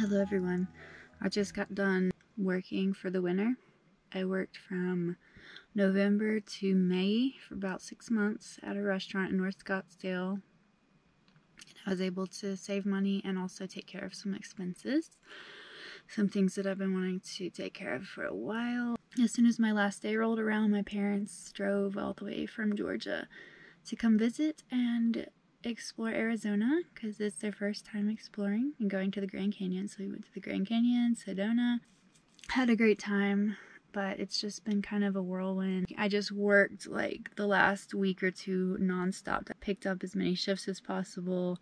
Hello everyone. I just got done working for the winter. I worked from November to May for about six months at a restaurant in North Scottsdale. I was able to save money and also take care of some expenses. Some things that I've been wanting to take care of for a while. As soon as my last day rolled around, my parents drove all the way from Georgia to come visit and explore Arizona because it's their first time exploring and going to the Grand Canyon. So we went to the Grand Canyon, Sedona, had a great time, but it's just been kind of a whirlwind. I just worked like the last week or two nonstop. I picked up as many shifts as possible.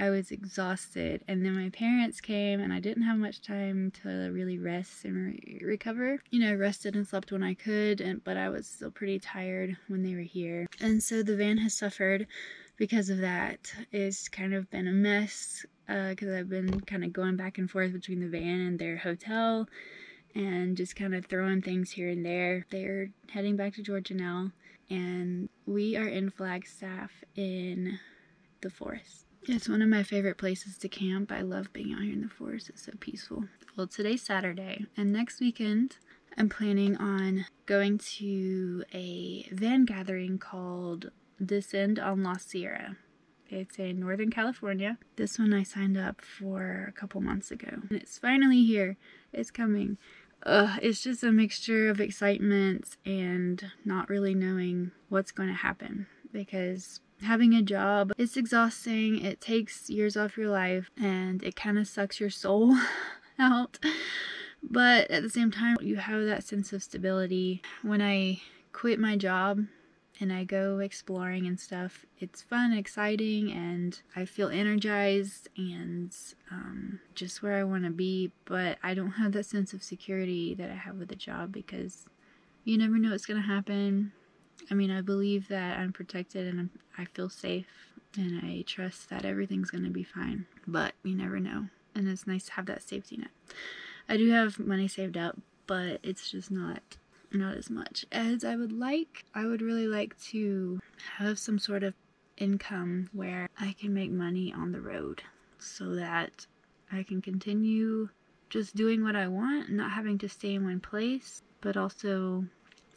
I was exhausted, and then my parents came, and I didn't have much time to really rest and re recover. You know, rested and slept when I could, and but I was still pretty tired when they were here. And so the van has suffered because of that. It's kind of been a mess because uh, I've been kind of going back and forth between the van and their hotel and just kind of throwing things here and there. They're heading back to Georgia now, and we are in Flagstaff in the forest. It's one of my favorite places to camp. I love being out here in the forest. It's so peaceful. Well, today's Saturday, and next weekend I'm planning on going to a van gathering called Descend on La Sierra. It's in Northern California. This one I signed up for a couple months ago. And it's finally here. It's coming. Ugh, it's just a mixture of excitement and not really knowing what's going to happen because having a job it's exhausting it takes years off your life and it kind of sucks your soul out but at the same time you have that sense of stability when i quit my job and I go exploring and stuff, it's fun, and exciting, and I feel energized and um, just where I want to be. But I don't have that sense of security that I have with a job because you never know what's going to happen. I mean, I believe that I'm protected and I'm, I feel safe and I trust that everything's going to be fine. But you never know. And it's nice to have that safety net. I do have money saved up, but it's just not not as much as I would like. I would really like to have some sort of income where I can make money on the road so that I can continue just doing what I want, not having to stay in one place, but also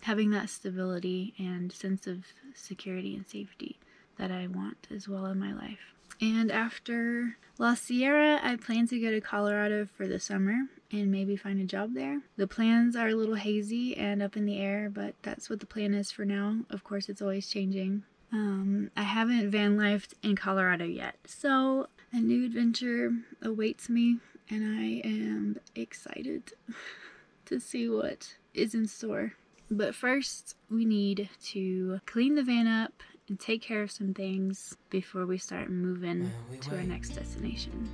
having that stability and sense of security and safety that I want as well in my life. And after La Sierra, I plan to go to Colorado for the summer and maybe find a job there. The plans are a little hazy and up in the air, but that's what the plan is for now. Of course, it's always changing. Um, I haven't van lifed in Colorado yet, so a new adventure awaits me, and I am excited to see what is in store. But first, we need to clean the van up and take care of some things before we start moving to our next destination.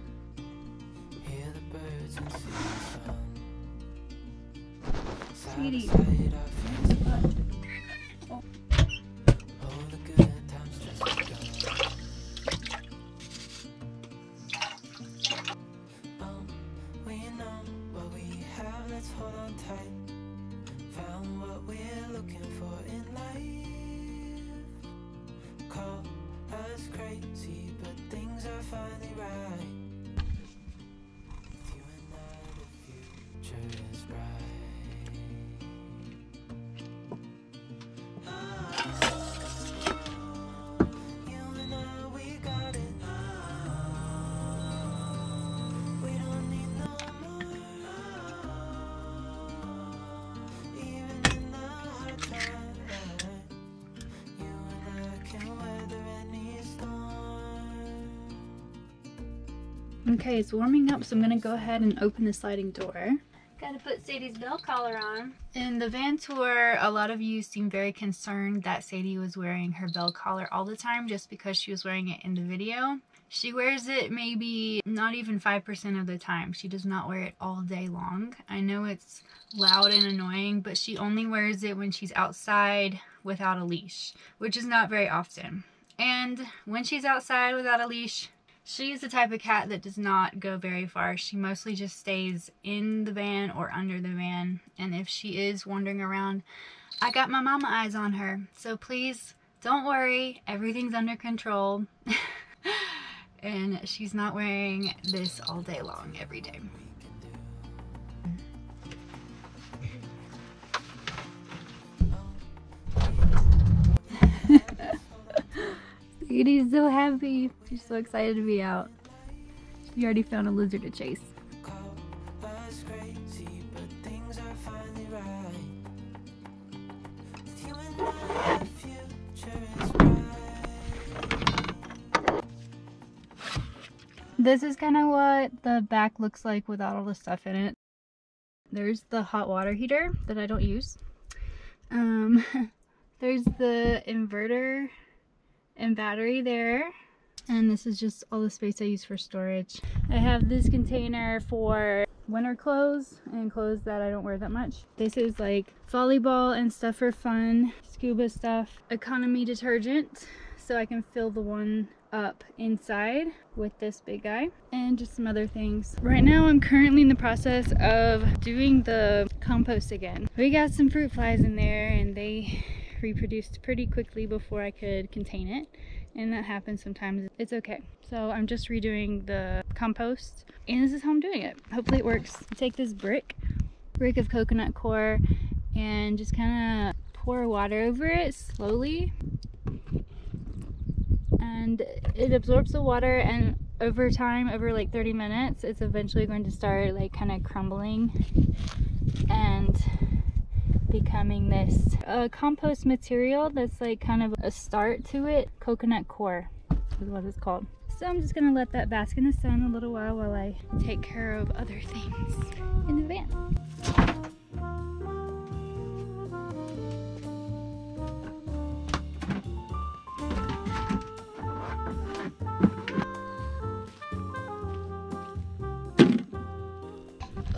Sweetie. Okay, it's warming up, so I'm gonna go ahead and open the sliding door. Gotta put Sadie's bell collar on. In the van tour, a lot of you seemed very concerned that Sadie was wearing her bell collar all the time just because she was wearing it in the video. She wears it maybe not even 5% of the time. She does not wear it all day long. I know it's loud and annoying, but she only wears it when she's outside without a leash, which is not very often. And when she's outside without a leash, she is the type of cat that does not go very far. She mostly just stays in the van or under the van. And if she is wandering around, I got my mama eyes on her. So please don't worry. Everything's under control. and she's not wearing this all day long every day. Sadie's so happy. She's so excited to be out. She already found a lizard to chase. This is kind of what the back looks like without all the stuff in it. There's the hot water heater that I don't use. Um, there's the inverter and battery there. And this is just all the space I use for storage. I have this container for winter clothes and clothes that I don't wear that much. This is like volleyball and stuff for fun, scuba stuff, economy detergent so I can fill the one up inside with this big guy and just some other things. Right now I'm currently in the process of doing the compost again. We got some fruit flies in there and they reproduced pretty quickly before I could contain it and that happens sometimes. It's okay. So I'm just redoing the compost and this is how I'm doing it. Hopefully it works. take this brick, brick of coconut coir and just kind of pour water over it slowly and it absorbs the water and over time over like 30 minutes it's eventually going to start like kind of crumbling and becoming this uh, compost material that's like kind of a start to it. Coconut coir is what it's called. So I'm just gonna let that bask in the sun a little while while I take care of other things in the van.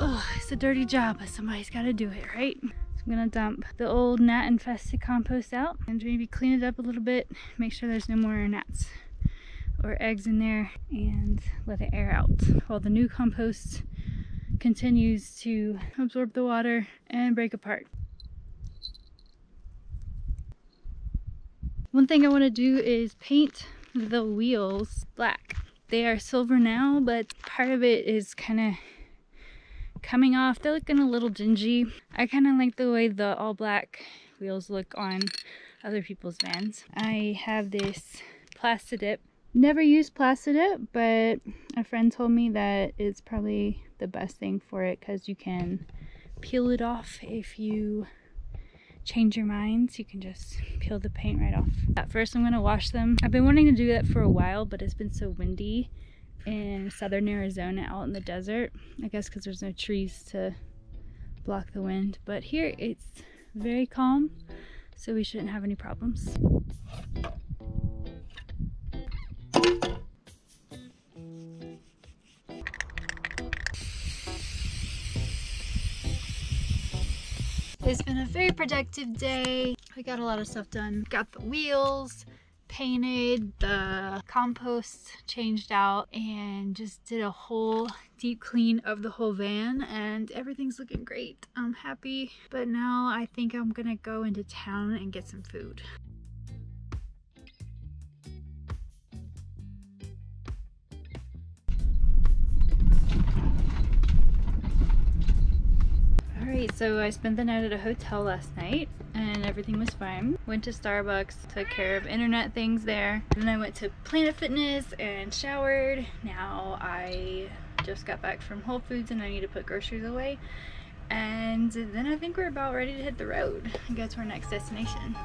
Oh, it's a dirty job, but somebody's gotta do it, right? I'm gonna dump the old gnat infested compost out and maybe clean it up a little bit, make sure there's no more gnats or eggs in there and let it air out while the new compost continues to absorb the water and break apart. One thing I want to do is paint the wheels black. They are silver now, but part of it is kind of coming off. They're looking a little dingy. I kind of like the way the all black wheels look on other people's vans. I have this Plastidip. Never used Plastidip, but a friend told me that it's probably the best thing for it because you can peel it off if you change your minds you can just peel the paint right off at first i'm going to wash them i've been wanting to do that for a while but it's been so windy in southern Arizona out in the desert. I guess because there's no trees to block the wind. But here it's very calm, so we shouldn't have any problems. It's been a very productive day. I got a lot of stuff done. Got the wheels, painted, the compost changed out, and just did a whole deep clean of the whole van and everything's looking great. I'm happy, but now I think I'm gonna go into town and get some food. Alright, so I spent the night at a hotel last night everything was fine. Went to Starbucks, took care of internet things there. Then I went to Planet Fitness and showered. Now I just got back from Whole Foods and I need to put groceries away. And then I think we're about ready to hit the road and go to our next destination.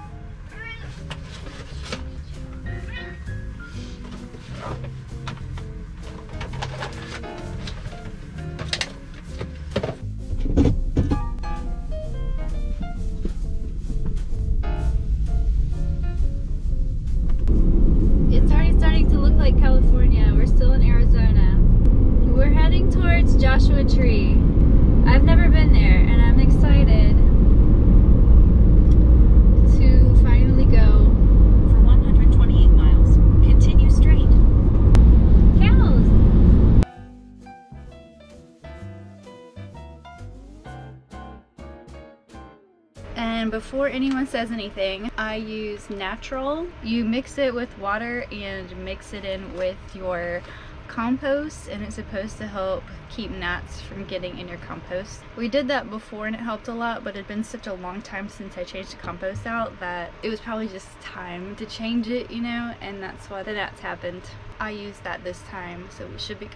Before anyone says anything, I use natural. You mix it with water and mix it in with your compost and it's supposed to help keep gnats from getting in your compost. We did that before and it helped a lot but it had been such a long time since I changed the compost out that it was probably just time to change it you know and that's why the gnats happened. I used that this time so we should be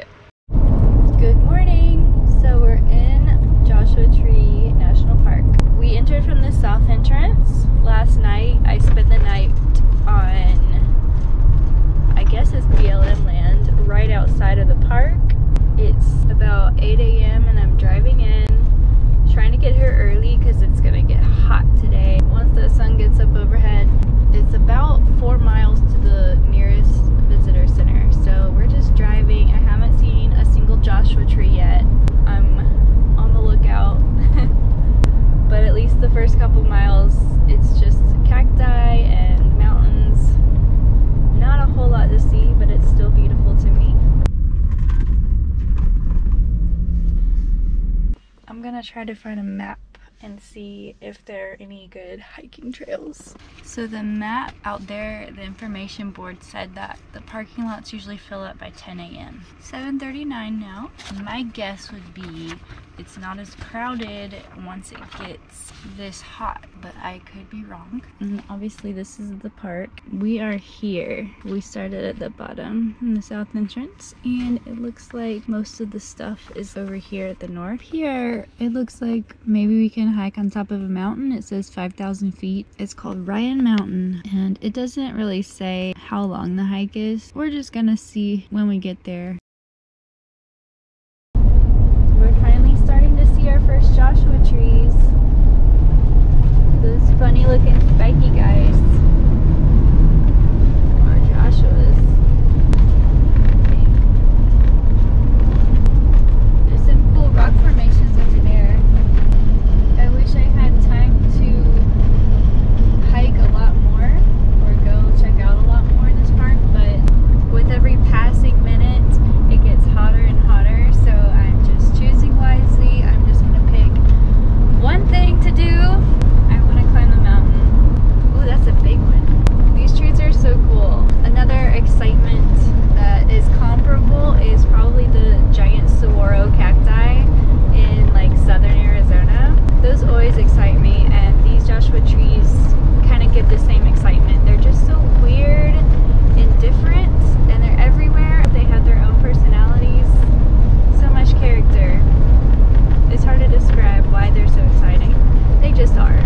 good morning! So we're in Joshua Tree National Park. We entered from the south entrance. Last night I spent the night on I guess it's BLM land right outside of the park. It's about 8 a.m. and I'm driving in, trying to get here early because it's gonna get hot today. Once the sun gets up overhead, it's about four miles to the nearest visitor center. So we're just driving. I haven't seen a single Joshua tree yet. I'm on the lookout. but at least the first couple miles, it's just cacti and mountains. Not a whole lot to see, but it's still beautiful to me. I'm gonna try to find a map and see if there are any good hiking trails. So the map out there, the information board said that the parking lots usually fill up by 10 a.m. 7.39 now. My guess would be it's not as crowded once it gets this hot, but I could be wrong. And obviously this is the park. We are here. We started at the bottom in the south entrance and it looks like most of the stuff is over here at the north. Here it looks like maybe we can hike on top of a mountain. It says 5,000 feet. It's called Ryan Mountain and it doesn't really say how long the hike is. We're just gonna see when we get there. We're finally starting to see our first Joshua trees. Those funny looking spiky guys are Joshua's. There's some cool rock formations over there. I wish I had time to hike a lot more or go check out a lot more in this park, but with every passing minute, it gets hotter and hotter, so I'm just choosing wisely. I'm just gonna pick one thing to do. I wanna climb the mountain. Ooh, that's a big one. These trees are so cool. Another excitement that is comparable is probably the giant saguaro cacti in like southern Arizona. Those always excite me, and these Joshua trees kind of give the same excitement. They're just so weird and different, and they're everywhere. They have their own personalities, so much character. It's hard to describe why they're so exciting. They just are.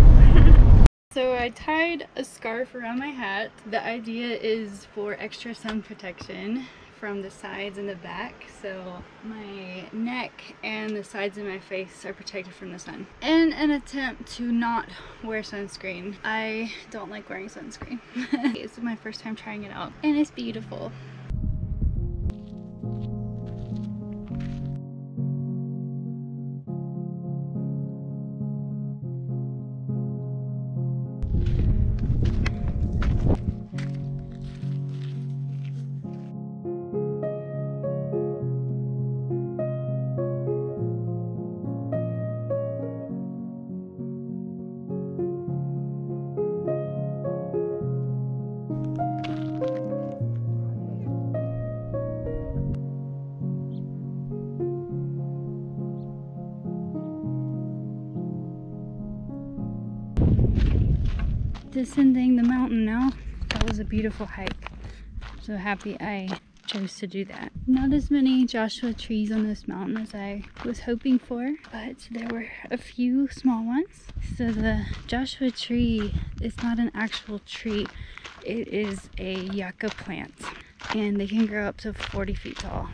so I tied a scarf around my hat. The idea is for extra sun protection from the sides and the back so my neck and the sides of my face are protected from the sun. In an attempt to not wear sunscreen. I don't like wearing sunscreen. It's my first time trying it out and it's beautiful descending the mountain now. That was a beautiful hike. So happy I chose to do that. Not as many Joshua trees on this mountain as I was hoping for, but there were a few small ones. So the Joshua tree is not an actual tree, it is a yucca plant, and they can grow up to 40 feet tall.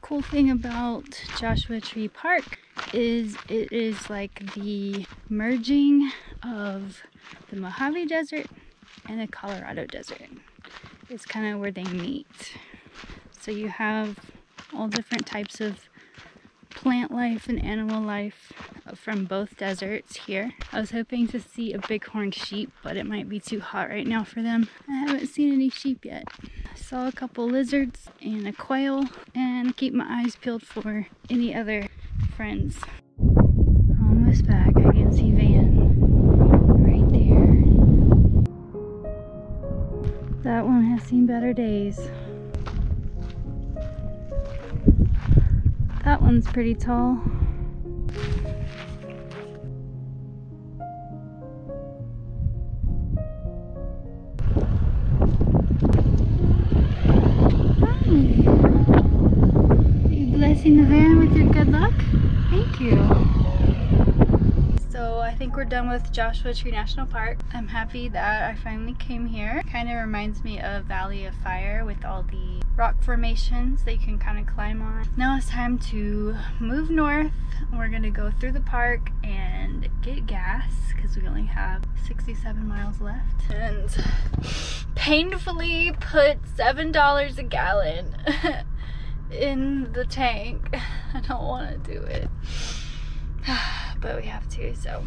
Cool thing about Joshua Tree Park is it is like the merging of the Mojave Desert and the Colorado Desert. It's kind of where they meet. So you have all different types of plant life and animal life from both deserts here. I was hoping to see a bighorn sheep, but it might be too hot right now for them. I haven't seen any sheep yet. I saw a couple lizards and a quail, and keep my eyes peeled for any other friends. Almost back, I can see Van right there. That one has seen better days. That one's pretty tall. Hi. Are you blessing the van with your good luck? Thank you. So I think we're done with Joshua Tree National Park. I'm happy that I finally came here. Kind of reminds me of Valley of Fire with all the rock formations that you can kind of climb on. Now it's time to move north. We're gonna go through the park and get gas because we only have 67 miles left. And painfully put $7 a gallon in the tank. I don't want to do it. but we have to, so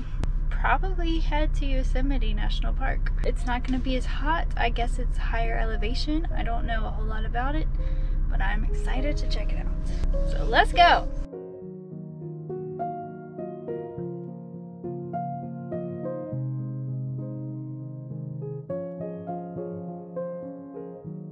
probably head to Yosemite National Park. It's not going to be as hot. I guess it's higher elevation. I don't know a whole lot about it, but I'm excited to check it out. So let's go.